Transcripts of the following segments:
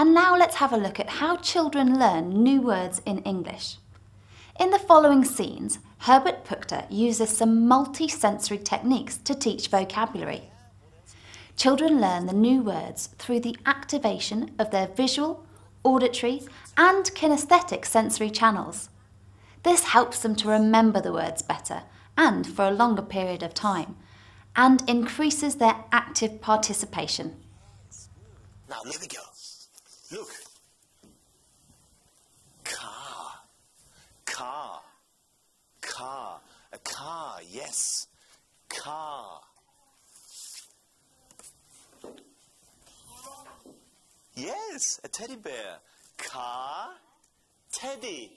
And now let's have a look at how children learn new words in English. In the following scenes, Herbert Puchta uses some multi-sensory techniques to teach vocabulary. Children learn the new words through the activation of their visual, auditory and kinesthetic sensory channels. This helps them to remember the words better and for a longer period of time and increases their active participation. Now, let me go. Look. Car. Car. Car. A car, yes. Car. Yes, a teddy bear. Car. Teddy.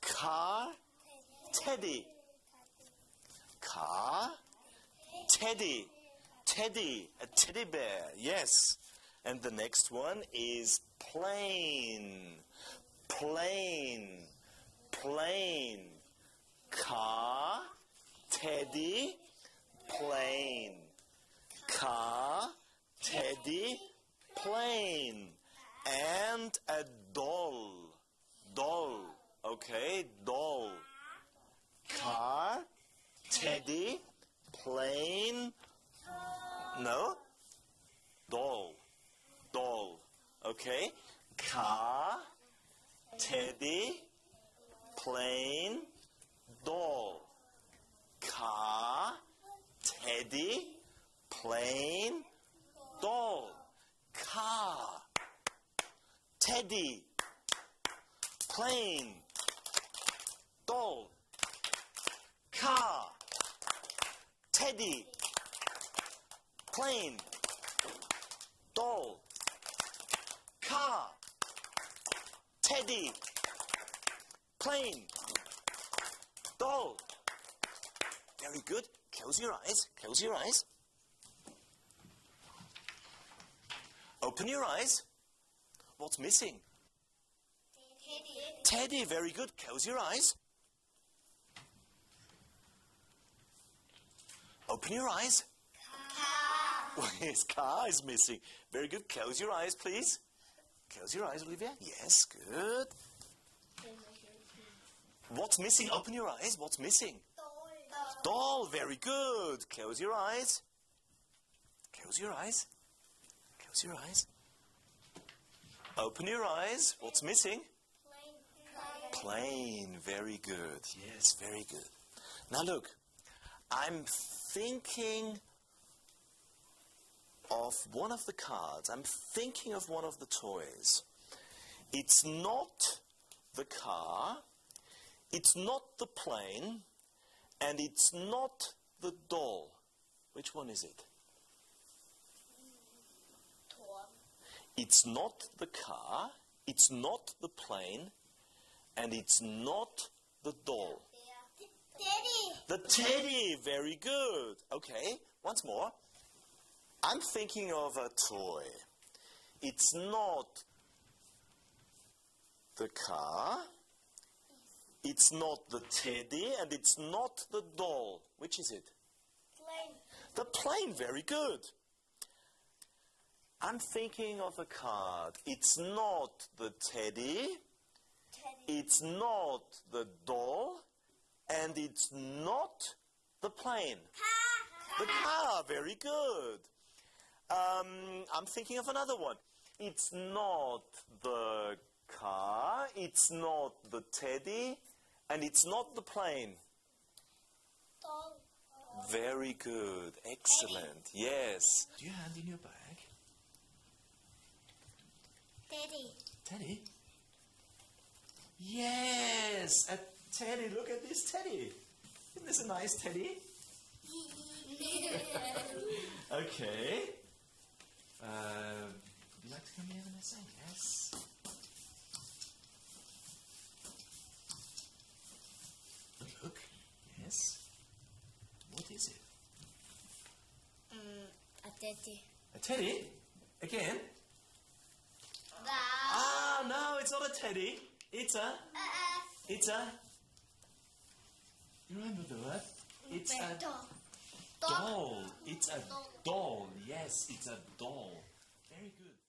Car. Teddy. Car. Teddy. Teddy. A teddy bear. Yes. And the next one is plane. Plane. Plane. Car. Teddy. Plane. Car. Teddy. Plane. And a doll. Doll. Okay, doll. Car. Teddy. Plane. No? Doll. Okay? Car. Teddy. Plane. Doll. Car. Teddy. Plane. Doll. Car. Teddy. Plane. Doll. Car. Teddy. Plane. Doll. Car. Teddy. Plane. Doll. Very good. Close your eyes. Close your eyes. Open your eyes. What's missing? Teddy. Teddy, very good. Close your eyes. Open your eyes. Well, his car is missing. Very good. Close your eyes, please. Close your eyes, Olivia. Yes, good. What's missing? Open your eyes. What's missing? Doll. Doll. Very good. Close your eyes. Close your eyes. Close your eyes. Open your eyes. What's missing? Plane. Very good. Yes, very good. Now look, I'm thinking of one of the cards. I'm thinking of one of the toys. It's not the car, it's not the plane, and it's not the doll. Which one is it? It's not the car, it's not the plane, and it's not the doll. The teddy, The teddy, very good. Okay, once more. I'm thinking of a toy. It's not the car, it's not the teddy, and it's not the doll. Which is it? Plane. The plane, very good. I'm thinking of a card. It's not the teddy, Teddy. it's not the doll, and it's not the plane. Car. The car, very good. Um, I'm thinking of another one. It's not the car, it's not the teddy, and it's not the plane. Doll. Very good, excellent, yes. Do you hand in your bag? Teddy. Teddy? Yes, a teddy. Look at this teddy. Isn't this a nice teddy? Okay. Uh, would you like to come here, Vanessa? Yes. Look. Yes. What is it? Mm, a teddy. A teddy? Again? Wow. Ah, no, it's not a teddy. It's a. Uh, It's a. You remember the word? It's a doll. Doll. It's a doll. Yes, it's a doll. Very good.